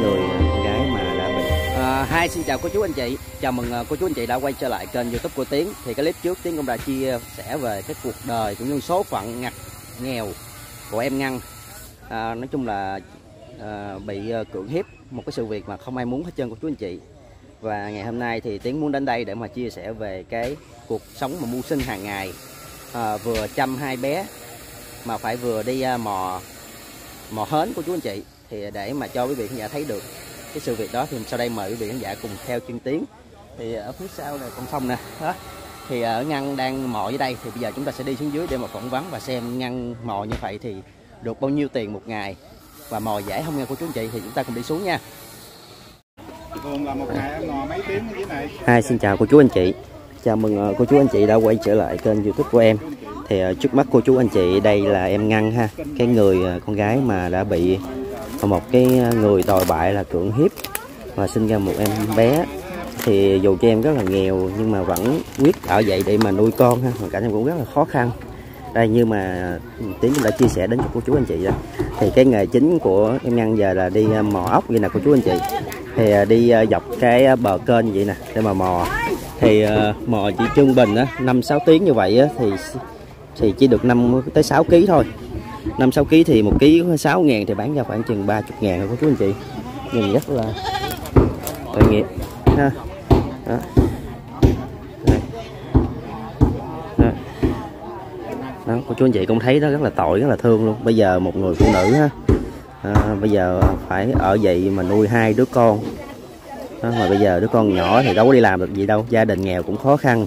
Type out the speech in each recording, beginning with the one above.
người à, gái mà đã bị à, hai xin chào cô chú anh chị. Chào mừng à, cô chú anh chị đã quay trở lại kênh youtube của tiến. Thì cái clip trước tiến cũng đã chia sẻ về cái cuộc đời cũng như số phận ngặt nghèo của em ngăn. À, nói chung là à, bị à, cưỡng hiếp một cái sự việc mà không ai muốn hết trơn cô chú anh chị. Và ngày hôm nay thì tiến muốn đến đây để mà chia sẻ về cái cuộc sống mà mưu sinh hàng ngày. À, vừa chăm hai bé mà phải vừa đi à, mò mò hến của chú anh chị thì để mà cho quý vị khán giả thấy được cái sự việc đó thì sau đây mời quý vị khán giả cùng theo chuyên tiến thì ở phía sau này con sông nè đó. Thì ở ngăn đang mò dưới đây thì bây giờ chúng ta sẽ đi xuống dưới để mà phỏng vấn và xem ngăn mò như vậy thì được bao nhiêu tiền một ngày và mò dễ không nha cô chú anh chị? Thì chúng ta cùng đi xuống nha. Thường là một ngày em ngồi mấy tiếng ở dưới này? Hi, xin chào cô chú anh chị. Chào mừng ờ, cô chú anh chị đã quay trở lại kênh YouTube của em. Thì ờ, trước mắt cô chú anh chị đây là em Ngân ha, cái người ờ, con gái mà đã bị một cái à, người đòi bại là cưỡng hiếp và sinh ra một em bé. Thì dù cho em rất là nghèo nhưng mà vẫn quyết ở dậy để mà nuôi con ha, hoàn cảnh em cũng rất là khó khăn. Đây như mà ừ, Tiến cũng đã chia sẻ đến cho cô chú anh chị đó. Thì cái nghề chính của em nhân giờ là đi à, mò ốc vậy nè cô chú anh chị thì à, đi dọc cái bờ kênh vậy nè để mà mò thì mò chỉ trung bình á năm sáu tiếng như vậy á thì thì chỉ được 5 tới 6 kg thôi 5 6 kg thì một ký 6 ngàn thì bán ra khoảng chừng 30 ngàn của chú anh chị. Nhìn rất là tội nghiệp. Ha. Đó. đó cô chú anh chị cũng thấy đó rất là tội rất là thương luôn. Bây giờ một người phụ nữ ha. À, bây giờ phải ở vậy mà nuôi hai đứa con. Đó, mà bây giờ đứa con nhỏ thì đâu có đi làm được gì đâu gia đình nghèo cũng khó khăn.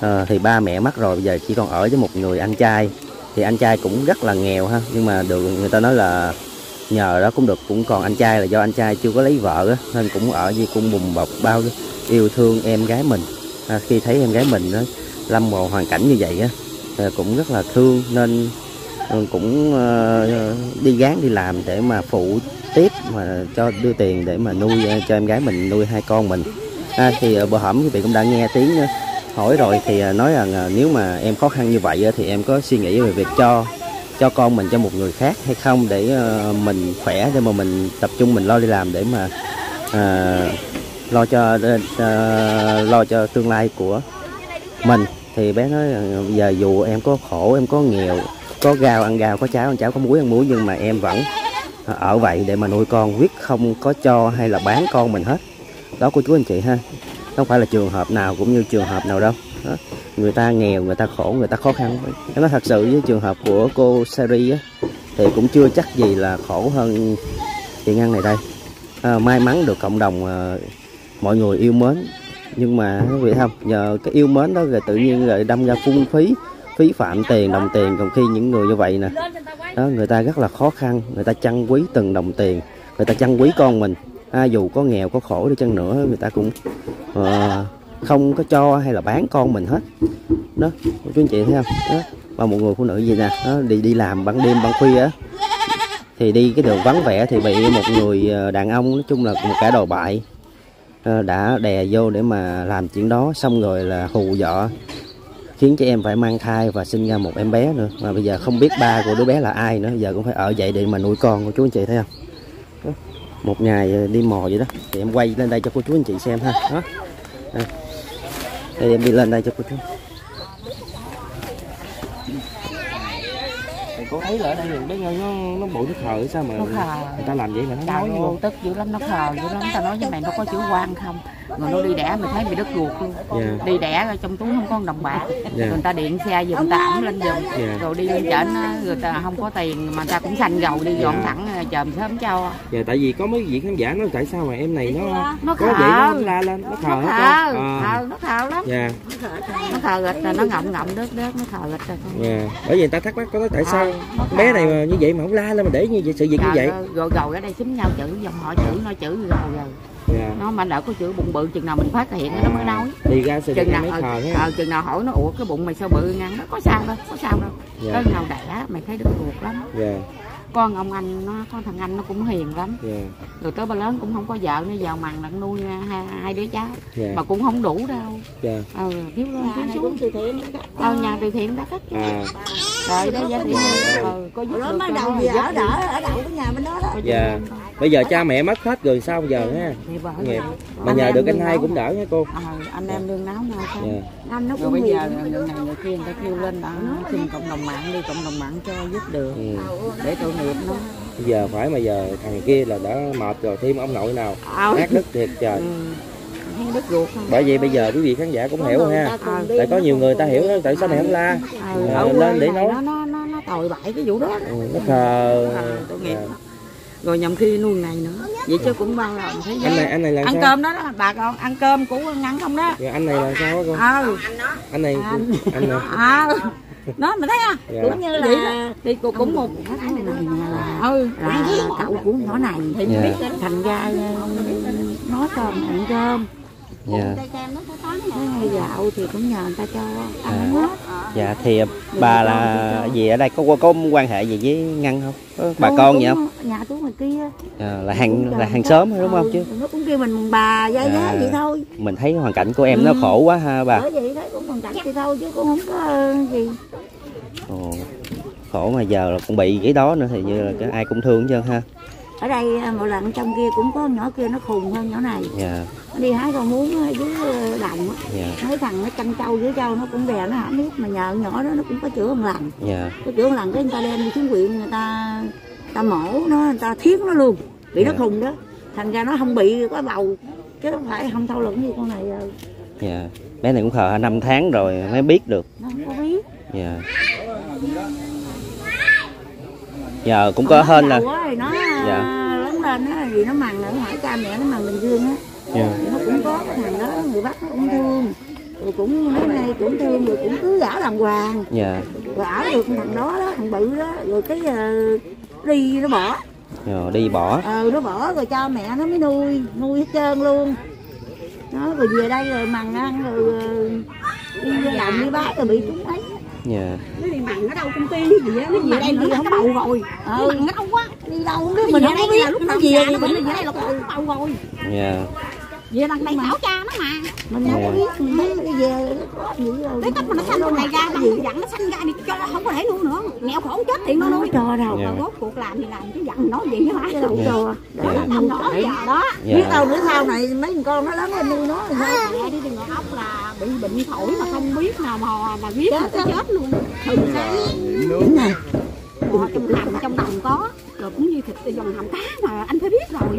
À, thì ba mẹ mất rồi bây giờ chỉ còn ở với một người anh trai thì anh trai cũng rất là nghèo ha. Nhưng mà được người ta nói là nhờ đó cũng được. Cũng còn anh trai là do anh trai chưa có lấy vợ á, nên cũng ở như cung bùng bọc bao yêu thương em gái mình. À, khi thấy em gái mình đó, lâm vào hoàn cảnh như vậy á à, cũng rất là thương. Nên ừ, cũng uh, đi gán đi làm để mà phụ tiếp mà cho đưa tiền để mà nuôi ờ, cho em gái mình nuôi hai con mình. À, thì ờ, bữa hổm quý vị cũng đã nghe tiếng hỏi rồi thì à, nói rằng à, nếu mà em khó khăn như vậy thì em có suy nghĩ về việc cho cho con mình cho một người khác hay không để ờ, mình khỏe để mà mình tập trung mình lo đi làm để mà à, lo cho à, lo cho tương lai của mình. Thì bé nói rằng à, giờ dù em có khổ em có nghèo có gạo ăn gạo có cháo ăn cháo có muối ăn muối nhưng mà em vẫn ở vậy để mà nuôi con quyết không có cho hay là bán con mình hết. Đó cô chú anh chị ha không phải là trường hợp nào cũng như trường hợp nào đâu. Đó. người ta nghèo người ta khổ người ta khó khăn. Nói thật sự với trường hợp của cô Sari á thì cũng chưa chắc gì là khổ hơn chị ngăn này đây. À, may mắn được cộng đồng à, mọi người yêu mến. Nhưng mà quý vị không nhờ cái yêu mến đó rồi tự nhiên rồi đâm ra phung phí phí phạm tiền đồng tiền. Còn khi những người như vậy nè đó người ta rất là khó khăn. Người ta chăn quý từng đồng tiền. Người ta chăn quý con mình à, dù có nghèo có khổ đi chăng nữa người ta cũng uh, không có cho hay là bán con mình hết. Đó chú anh chị thấy không? Đó và một người phụ nữ gì nè đó, đi đi làm ban đêm ban khuya á thì đi cái đường vắng vẻ thì bị một người ờ, đàn ông nói chung là một cả đồ bại ờ, đã đè vô để mà làm chuyện đó xong rồi là hù dọa khiến cho em phải mang thai và sinh ra một em bé nữa. Mà bây giờ không biết ba của đứa bé là ai nữa giờ cũng phải ở dậy để mà nuôi con của chú anh chị thấy không? Một ngày ờ, đi mò vậy đó. Thì em quay lên đây cho cô chú anh chị xem ha. Đó. Đây, em đi lên đây cho cô chú. Cô thấy là ở đây bé nó nó bụi nó khờ sao mà nó khờ. người ta làm vậy mà nó Trời nói vô. tức dữ lắm nó khờ dữ lắm. Tao nói với mày nó có chữ quan không? Rồi nó đi đẻ mày thấy mày đứt ruột luôn. Dạ. đi đẻ rồi trong túi không có đồng bạc. Dạ. người ta điện xe giùm người ta ẩm lên giùm. Dạ. rồi đi lên trển người ta không có tiền mà người ta cũng xanh gầu đi dọn Dạ. thẳng chồm sớm cho. Dạ tại vì có mấy vị khán giả nói tại sao mà em này nó nó có khờ. vậy nó la lên nó khờ nó hết khờ à, nó khờ lắm. Dạ. Nó khờ nghịch rồi nó ngọng ngọng đớt đớt nó khờ nghịch rồi. Con dạ. Bởi vì người ta thắc mắc có tại sao? Ờ. bé này mà như vậy mà không la lên mà để như vậy sự việc như vậy. rồi rồi ở đây xúm nhau chữ dòng họ chữ nói chữ gầu rồi. Dạ. Nó mà đỡ có chữ bụng bự chừng nào mình phát hiện nó mới nói. Thì ra sự chừng nào mấy ờ, ờ, chừng nào hỏi nó ủa cái bụng mày sao bự ngăn nó có sao đâu có sao đâu. Dạ. có nào đẻ mày thấy đứt ruột lắm. Dạ con ông anh nó con thằng anh nó cũng hiền lắm. Dạ. Rồi tới bà lớn cũng không có vợ nữa giàu mặn lận nuôi hai, hai đứa cháu. Dạ. Mà cũng không đủ đâu. Dạ. Ừ thiếu lương thiếu xuống. từ thiện ờ nhà từ thiện đã cắt à. Rồi đó giá trị ừ có giúp nó được mới đầu nó gì giúp ở đỡ ở đậu cái nhà bên đó đó. Dạ. bây giờ cha mẹ mất hết rồi sao giờ ha? Nghiệp mà nhờ được anh hai cũng đỡ nha cô. Ờ, anh em đương náo nào dạ. không anh nó cũng bây giờ người này người kia người ta kêu lên đã xin cộng đồng mạng đi cộng đồng mạng cho giúp được ừ. để tội nghiệp nó bây giờ phải mà giờ thằng kia là đã mệt rồi thêm ông nội nào Ờ. ác đức thiệt trời ừ. bởi vậy bây giờ quý vị khán giả cũng hiểu ha tại có nhiều người ta hiểu đó, tại sao mày không la ừ. Ờ, lên để này nói. nó nó nó nó tồi bại cái vụ đó ừ, nó khờ Ờ, tội nghiệp Dạ. Rồi nhầm khi nuôi này nữa. Vậy chứ cũng bao lòng thấy anh này anh này là ăn sao? cơm đó, đó bà con ăn cơm của ngắn không đó. Dạ, anh này là sao cô? Ờ anh này Anh. anh này à đó mình thấy không? Dạ. cũng như vậy đó là thì cô cũng một cái này là ừ là cậu của nhỏ này. Thì Dạ. biết thành ra ờ, nói cơm ăn cơm dạ. Cái gạo thì cũng nhờ người ta cho ăn hết. Dạ thì bà là gì ở đây? Có có, quan hệ gì với ngăn không? Có bà con cũng- không? nhà tôi ngoài kia. À, là hàng là hàng xóm đúng không chứ? nó cũng kêu mình bà giá giá vậy thôi. Mình thấy hoàn cảnh của em nó Ừ. khổ quá ha bà. Bởi vậy đấy cũng còn cảnh vậy thôi chứ cũng không có ờ, gì. Ồ, khổ mà giờ là cũng bị cái đó nữa thì như là cái ai cũng thương chứ ha ở đây ờ, một lần trong kia cũng có nhỏ kia nó khùng hơn nhỏ này. Dạ. Nó đi hái con muốn dưới ờ, đồng á. Dạ. Mấy thằng nó chăn trâu dưới trâu nó cũng đè nó hả nước mà nhờ nhỏ đó nó cũng có chữa một lần. Dạ. Có chữa một lần cái người ta đem đi xuống huyện người ta ta mổ nó người ta thiến nó luôn. Bị nó Dạ. khùng đó. Thành ra nó không bị có bầu. Chứ không phải không thâu lẫn như con này ờ, dạ. Bé này cũng khờ năm tháng rồi mới biết được. Nó không có biết. Dạ. Giờ cũng có hên là nó Dạ. lớn lên á thì nó mằn nữa hỏi cha mẹ nó mằn bình dương á. Dạ. Thì nó cũng có cái thằng đó người bắt nó cũng thương. Rồi cũng mấy nay cũng thương rồi cũng cứ gả đàng hoàng. Dạ. Rồi ở được thằng đó đó thằng bự đó rồi cái ờ, đi nó bỏ. Rồi đi bỏ. Ờ nó bỏ rồi cho mẹ nó mới nuôi nuôi hết trơn luôn. Nó rồi về đây rồi mằn ăn rồi ờ, đi đồng đi bác rồi bị chúng ấy. Dạ. Nó đi mặn ở đâu công ty gì á? Nó về đây thì không bầu rồi? ừ. nó đâu quá đi đâu không biết mình không có biết lúc nó về thì mình về đây là có bầu rồi. Dạ. Về đằng đây bảo cha nó mà. Mình không có biết mình nó về nó có gì rồi cái cách mà nó sanh con này ra bằng dặn nó sanh ra đi cho không có thể nuôi nữa. Nghèo khổ chết thì nó nó nuôi. cho đâu. Dạ. mà rốt cuộc làm thì làm chứ dặn nó gì hả cái đâu cho. Dạ. đó là không nó giờ đó. Biết dạ. đâu nữa sau này mấy con nó lớn lên nuôi nó thì sao? Mẹ đi từng ốc là bị bệnh phổi mà không biết nào mà mà biết Chết á. chết luôn. Thường sáng Đúng này trong đồng có rồi cũng như thịt dòng hầm cá mà anh phải biết rồi.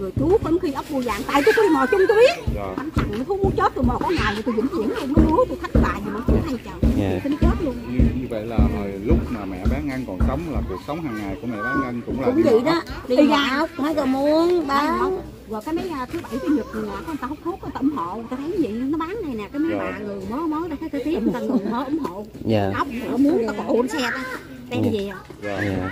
Rồi chú có khi ốc bùa vàng tại tôi có đi mò chung tôi biết. Anh thằng nó thú muốn chết tôi mò có ngày rồi tôi vĩnh viễn luôn nó lúa tôi thách bài gì mà tôi hay trời Dạ. tính chết luôn. Như, như vậy là hồi lúc mà mẹ bán ngăn còn sống là cuộc sống hàng ngày của mẹ bán ngăn cũng là cũng vậy đó. đi ra ốc mấy cái muỗng bán. rồi cái mấy à, thứ bảy chủ nhật người nhà con ta hút thuốc có ta ủng hộ ta thấy gì nó bán này nè cái mấy bà người mớ mớ ta thấy ta tiếp người ta người mớ ủng hộ. Dạ. Ốc họ muốn ta cổ xe ta đem Dạ. về dạ.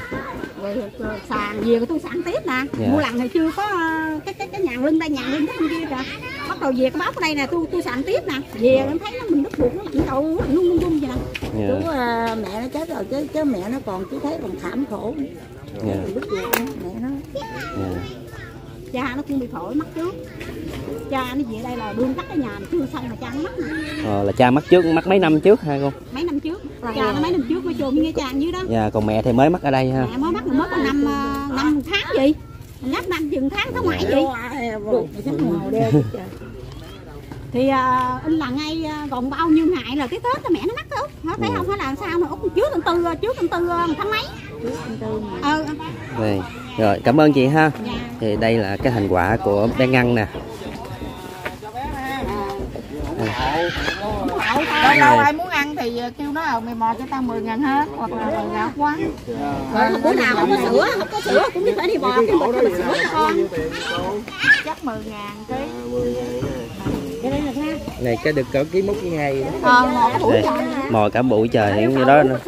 Rồi, rồi sàn về rồi tôi sẵn tiếp nè Dạ. mua lần thì chưa có ờ, cái cái cái nhàn lưng đây nhàn lưng cái kia kìa. Bắt đầu về cái bóc ở đây nè tôi tôi sẵn tiếp nè. Về em thấy nó mình đứt ruột nó lạnh đầu nó lung lung lung vậy nè. Dạ. Chú à, mẹ nó chết rồi chứ chứ mẹ nó còn chú thấy còn thảm khổ. Dạ. Đứt mẹ nó. Dạ cha nó cũng bị phổi mất trước. Cha nó về đây là đương cắt cái nhà mà chưa xong mà cha nó mất ờ, là cha mất trước mất mấy năm trước ha con mấy năm trước. Cha nó mấy năm trước mới chôn nghe cha dưới đó. Dạ còn mẹ thì mới mất ở đây ha. Mẹ mới mất mới có năm ờ, năm tháng gì? Nhắc năm chừng tháng tháng ngoại gì thì anh là ngay à, còn bao nhiêu ngày là cái tết là mẹ nó mắc út nó thấy Ừ. không phải là sao mà út trước tháng tư trước tháng tư tháng mấy? Ờ đây rồi cảm ơn chị ha. Dạ thì đây là cái thành quả của bé ngăn nè. Đâu đâu ai muốn ăn thì kêu nó ờ, mày mò cho tao 10 ngàn hết hoặc là mày gạo quán rồi bữa nào không có sữa không có sữa cũng đi phải đi bò cái bịch cái bịch sữa cho con chắc 10 ngàn ký. Này cái được cỡ ký cái ngày ờ đây mò cả buổi trời thì như đó nữa.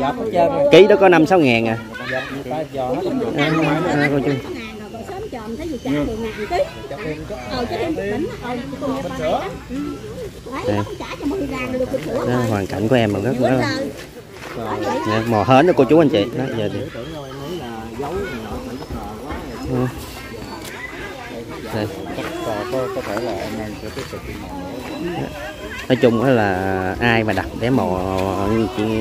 con ký đó có năm sáu ngàn à? Dạ. À, à, chòm thấy gì trả mười ngàn ký ờ cho thêm tỉnh ờ tôi nghe ba này đấy nó cũng trả cho mười ngàn được bịch sữa đó, rồi hoàn cảnh của em mà rất là Nè, mò hến đó cô chú anh chị. Đó giờ thì Ừ. Đây. chắc có, có, có thể là em ăn sẽ tiếp tục đi mò nữa nói chung á là ai mà đặt để mò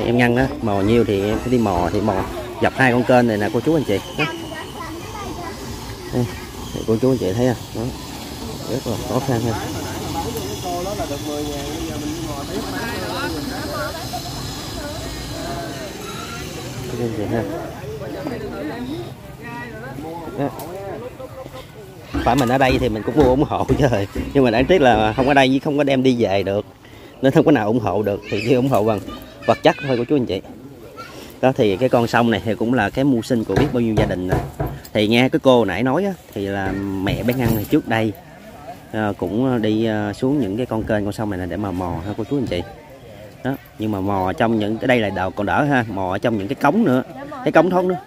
em ngăn á mò nhiêu thì em phải đi mò thì mò. Dọc hai con kênh này nè cô chú anh chị. Đó. Ừ. Đây, cô chú anh chị thấy à? Đó. Rất là khó khăn ha. Cô chú anh chị ha. Đó. phải mình ở đây thì mình cũng mua ủng hộ chứ. Rồi nhưng mà đáng tiếc là không ở đây không có đem đi về được. Nên không có nào ủng hộ được thì chỉ ủng hộ bằng vật chất thôi của chú anh chị. Đó thì cái con sông này thì cũng là cái mưu sinh của biết bao nhiêu gia đình rồi thì nghe cái cô nãy nói á, thì là mẹ bé ngăn này trước đây à, cũng đi à, xuống những cái con kênh con sông này nè để mà mò ha cô chú anh chị. Đó nhưng mà mò trong những cái đây là đầu còn đỡ ha mò ở trong những cái cống nữa cái cống thoát nữa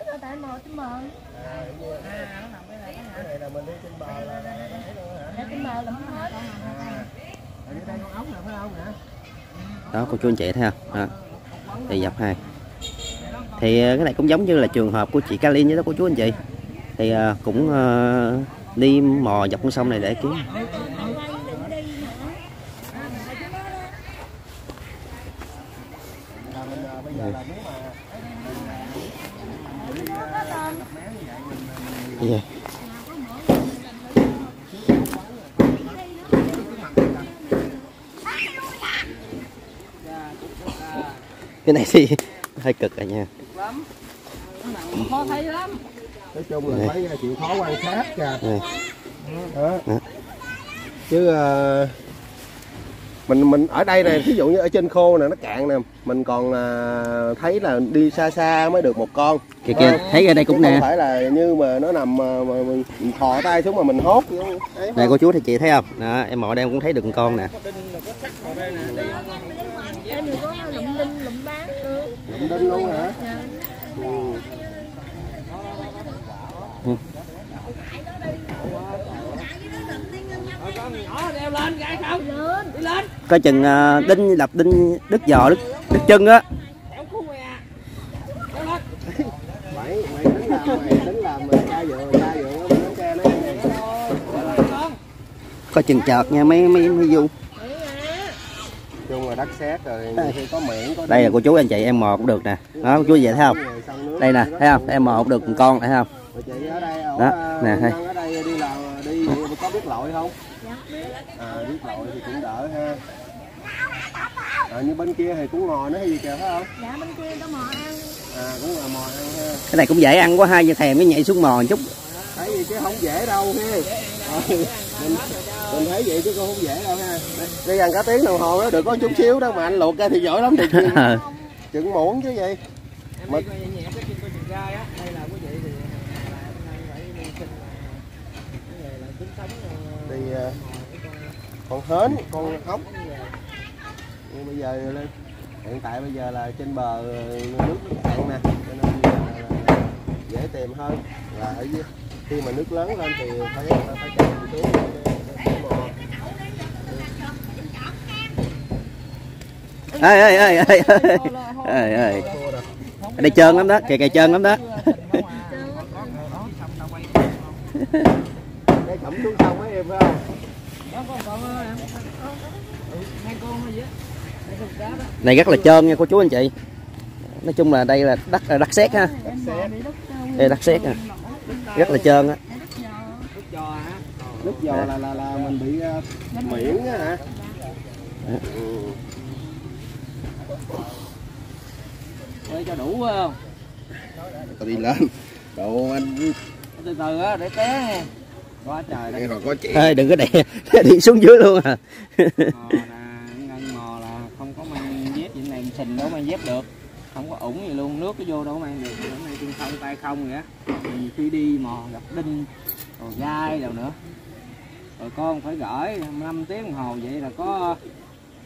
đó cô chú anh chị thấy không? Đó thì dọc hai. Thì ờ, cái này cũng giống như là trường hợp của chị Kalin với đó cô chú anh chị thì ờ, cũng ờ, đi mò dọc con sông này để kiếm. Yeah. cái này thì hơi cực rồi nha. Khó thấy lắm nói chung là phải chịu khó quan sát kìa. Đó. Đó. chứ ờ, mình mình ở đây này ví dụ như ở trên khô nè nó cạn nè mình còn ờ, thấy là đi xa xa mới được một con. Kìa kìa thấy ở đây cũng nè không phải là như mà nó nằm mà, mà mình, mình thò tay xuống mà mình hốt. Này cô chú thì chị thấy không? Đó, em mò đây cũng thấy được con con nè. Lụm đinh luôn hả coi chừng à, đinh đập đinh đứt giò đứt đứt chân á. Coi chừng chợt nha mấy mấy mấy du chung là đất sét rồi khi có miệng có đây là cô chú anh chị em mò cũng được nè. Đó cô chú về thấy không? Đây nè thấy không? Em mò cũng được một con thấy không? Đó, nè, thấy đây đi làm đi có biết lội không? À biết lội thì cũng đỡ ha. À, như bên kia thì cũng ngồi nó hay gì kìa phải không? Dạ bên kia có mò ăn. À cũng là mò ăn ha. Cái này cũng dễ ăn quá hai giờ thèm cái nhảy xuống mò một chút. Thấy gì chứ không dễ đâu ha. Ờ, mình, mình thấy vậy chứ cũng không dễ đâu ha. Đi gần cả tiếng đồng hồ đó được có chút xíu đâu mà anh luộc ra thì giỏi lắm. Thì chừng, chừng muỗng chứ gì mà thì ờ, con hến con hóc nhưng bây giờ lên hiện tại bây giờ là trên bờ ờ, nước cạn nè cho nên là dễ tìm hơn. Là ở dưới khi mà nước lớn lên thì phải phải chạy xuống. Để ơi ơi ơi ơi ơi ơi ở đây trơn lắm đó kìa kìa trơn lắm đó. Để cẩm xuống sông phải không này rất là trơn nha cô chú anh chị. Nói chung là đây là đất là đất sét ha. Đây đất sét à rất là trơn á. Nước giò là là là mình bị uh, miễn á hả? Ừ. Để cho đủ không? Tao đi lên. Độ anh. Từ từ á, để té Quá trời đây rồi có chị Ê, đừng có đè đi xuống dưới luôn à Mò là ngân mò là không có mang dép vậy này sình đâu mang dép được. Không có ủng gì luôn, nước vô đâu mang được. Hôm nay chân không tay không vậy á. Thì khi đi mò gặp đinh rồi gai đâu nữa. Rồi con phải gửi 5 tiếng đồng hồ vậy là có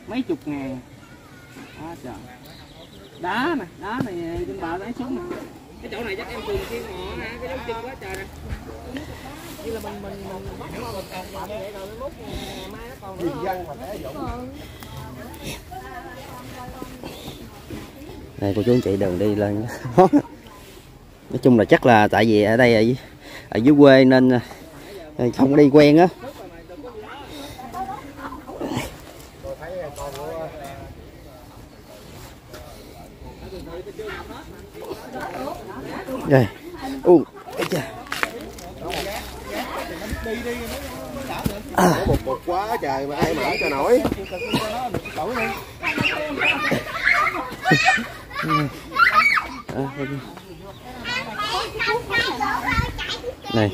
mấy chục ngàn. Quá trời. Đá nè, đá này trên bờ lấy xuống nè. Cái chỗ này chắc em thường xuyên mò ha, cái dấu chân quá trời nè. Như là mình mình mình bắt qua mình làm vậy rồi mốt ngày mai nó còn nữa dân mà té dụng này cô chú anh chị đừng đi lên. Nói chung là chắc là tại vì ở đây ở, ở dưới quê nên ờ, không có đi quen á đây. U. Có một cục quá trời mà ai mở cho nổi. À, đây